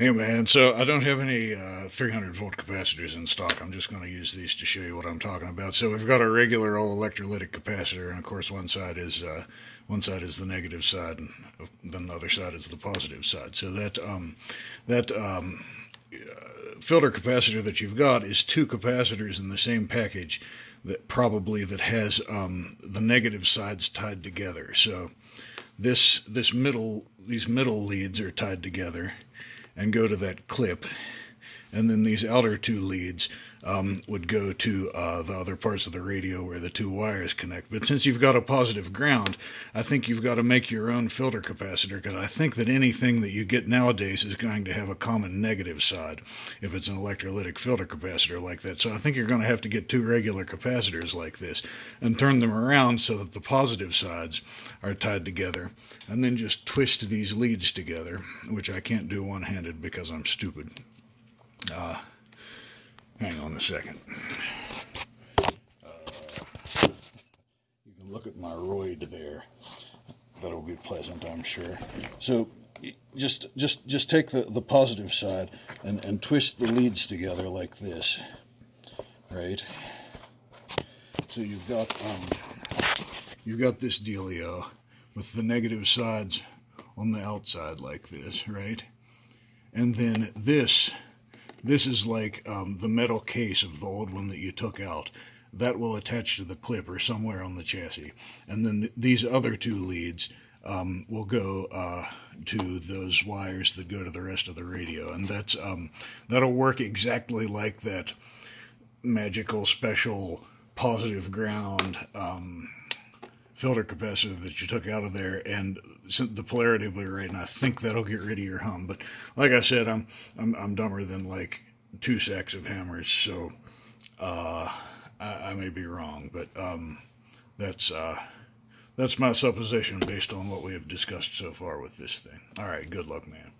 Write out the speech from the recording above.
Hey man, so I don't have any uh, 300 volt capacitors in stock. I'm just going to use these to show you what I'm talking about. So we've got a regular old electrolytic capacitor, and of course one side is uh, one side is the negative side, and then the other side is the positive side. So that um, that um, uh, filter capacitor that you've got is two capacitors in the same package that probably that has um, the negative sides tied together. So this this middle these middle leads are tied together and go to that clip. And then these outer two leads um, would go to uh, the other parts of the radio where the two wires connect. But since you've got a positive ground, I think you've got to make your own filter capacitor because I think that anything that you get nowadays is going to have a common negative side if it's an electrolytic filter capacitor like that. So I think you're going to have to get two regular capacitors like this and turn them around so that the positive sides are tied together and then just twist these leads together, which I can't do one-handed because I'm stupid. Uh, hang on a second. Uh, you can look at my roid there. That'll be pleasant, I'm sure. So just just just take the, the positive side and, and twist the leads together like this. Right? So you've got um, you've got this dealio with the negative sides on the outside like this, right? And then this this is like um, the metal case of the old one that you took out. That will attach to the clip or somewhere on the chassis. And then th these other two leads um, will go uh, to those wires that go to the rest of the radio. And that's um, that'll work exactly like that magical special positive ground um, filter capacitor that you took out of there and the polarity will be right and I think that'll get rid of your hum. But like I said I'm I'm, I'm dumber than like two sacks of hammers so uh, I, I, may be wrong but um, that's uh, that's my supposition based on what we have discussed so far with this thing. All right good luck man